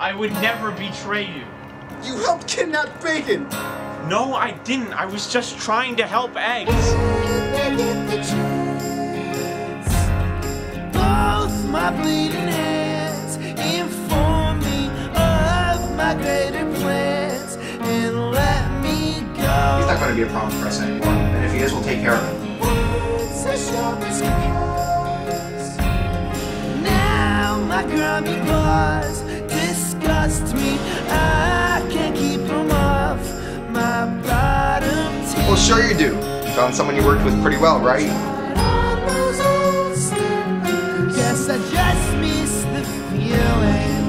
I would never betray you. You helped kidnap Bahcon! No, I didn't. I was just trying to help Eggs. Both my bleeding hands inform me of my greater plans and let me He's not going to be a problem for us anymore. And if he is, we'll take care of him. Words are sharp as claws. Now my grubby sure you do. You found someone you worked with pretty well, right? Guess I just miss the feeling.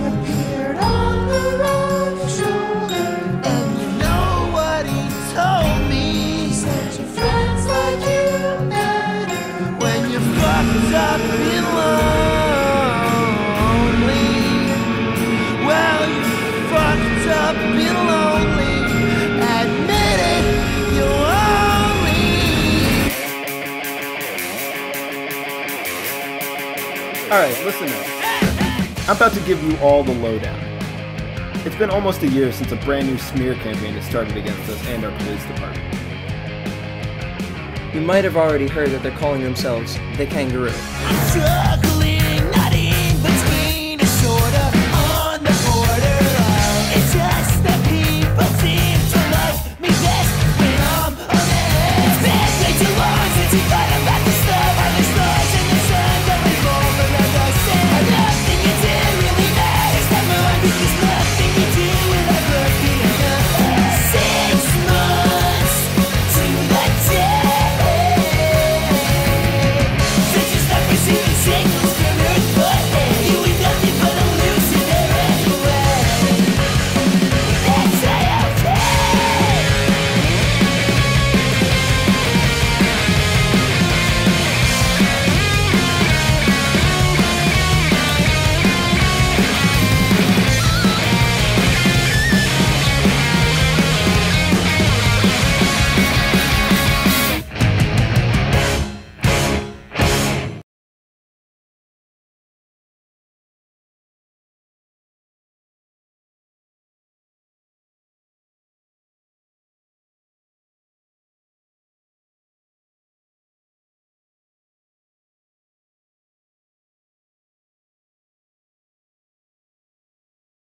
Alright, listen up. I'm about to give you all the lowdown. It's been almost a year since a brand new smear campaign has started against us and our police department. You might have already heard that they're calling themselves the Kangaroo. Struggle